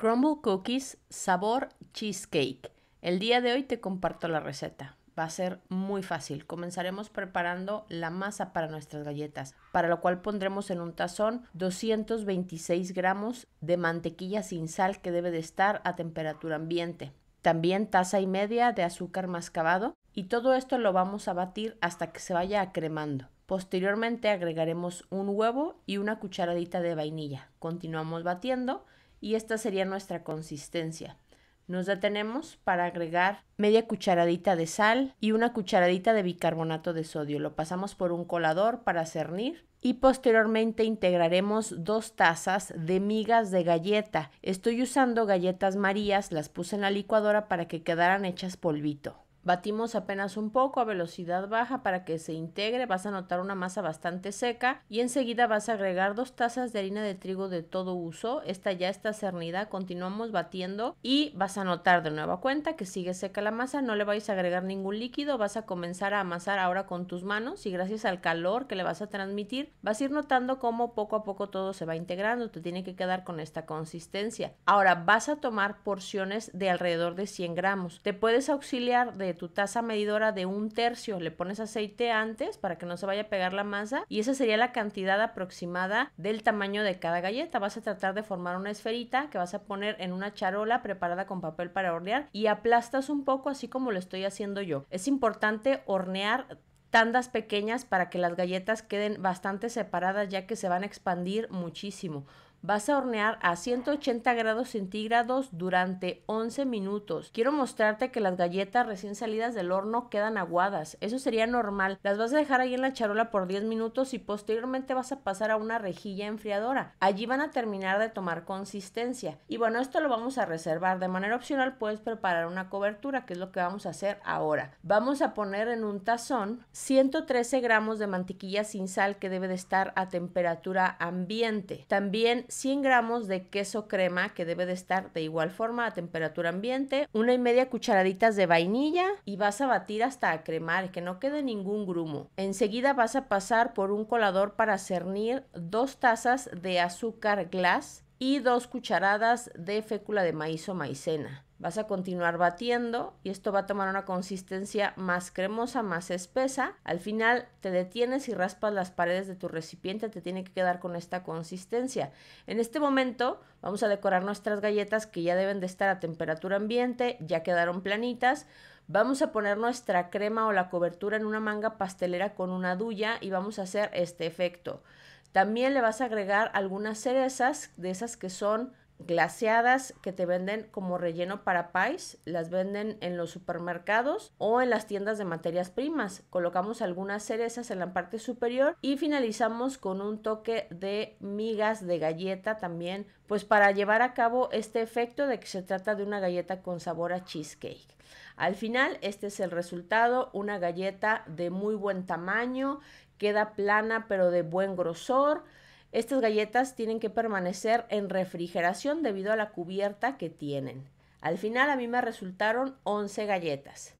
Crumble Cookies sabor cheesecake. El día de hoy te comparto la receta. Va a ser muy fácil. Comenzaremos preparando la masa para nuestras galletas, para lo cual pondremos en un tazón 226 gramos de mantequilla sin sal que debe de estar a temperatura ambiente. También taza y media de azúcar mascabado y todo esto lo vamos a batir hasta que se vaya acremando. Posteriormente agregaremos un huevo y una cucharadita de vainilla. Continuamos batiendo y esta sería nuestra consistencia. Nos detenemos para agregar media cucharadita de sal y una cucharadita de bicarbonato de sodio. Lo pasamos por un colador para cernir y posteriormente integraremos dos tazas de migas de galleta. Estoy usando galletas marías, las puse en la licuadora para que quedaran hechas polvito. Batimos apenas un poco a velocidad baja para que se integre, vas a notar una masa bastante seca y enseguida vas a agregar dos tazas de harina de trigo de todo uso, esta ya está cernida, continuamos batiendo y vas a notar de nueva cuenta que sigue seca la masa, no le vais a agregar ningún líquido, vas a comenzar a amasar ahora con tus manos y gracias al calor que le vas a transmitir vas a ir notando cómo poco a poco todo se va integrando, te tiene que quedar con esta consistencia. Ahora vas a tomar porciones de alrededor de 100 gramos, te puedes auxiliar tu taza medidora de un tercio, le pones aceite antes para que no se vaya a pegar la masa y esa sería la cantidad aproximada del tamaño de cada galleta. Vas a tratar de formar una esferita que vas a poner en una charola preparada con papel para hornear y aplastas un poco así como lo estoy haciendo yo. Es importante hornear tandas pequeñas para que las galletas queden bastante separadas ya que se van a expandir muchísimo. Vas a hornear a 180 grados centígrados durante 11 minutos. Quiero mostrarte que las galletas recién salidas del horno quedan aguadas. Eso sería normal. Las vas a dejar ahí en la charola por 10 minutos y posteriormente vas a pasar a una rejilla enfriadora. Allí van a terminar de tomar consistencia. Y bueno, esto lo vamos a reservar. De manera opcional puedes preparar una cobertura, que es lo que vamos a hacer ahora. Vamos a poner en un tazón 113 gramos de mantequilla sin sal que debe de estar a temperatura ambiente. También 100 gramos de queso crema que debe de estar de igual forma a temperatura ambiente, una y media cucharaditas de vainilla y vas a batir hasta cremar, que no quede ningún grumo. Enseguida vas a pasar por un colador para cernir dos tazas de azúcar glass y dos cucharadas de fécula de maíz o maicena. Vas a continuar batiendo y esto va a tomar una consistencia más cremosa, más espesa. Al final te detienes y raspas las paredes de tu recipiente, te tiene que quedar con esta consistencia. En este momento vamos a decorar nuestras galletas que ya deben de estar a temperatura ambiente, ya quedaron planitas. Vamos a poner nuestra crema o la cobertura en una manga pastelera con una duya y vamos a hacer este efecto. También le vas a agregar algunas cerezas de esas que son glaseadas que te venden como relleno para pies, las venden en los supermercados o en las tiendas de materias primas. Colocamos algunas cerezas en la parte superior y finalizamos con un toque de migas de galleta también, pues para llevar a cabo este efecto de que se trata de una galleta con sabor a cheesecake. Al final, este es el resultado, una galleta de muy buen tamaño, queda plana pero de buen grosor. Estas galletas tienen que permanecer en refrigeración debido a la cubierta que tienen. Al final a mí me resultaron 11 galletas.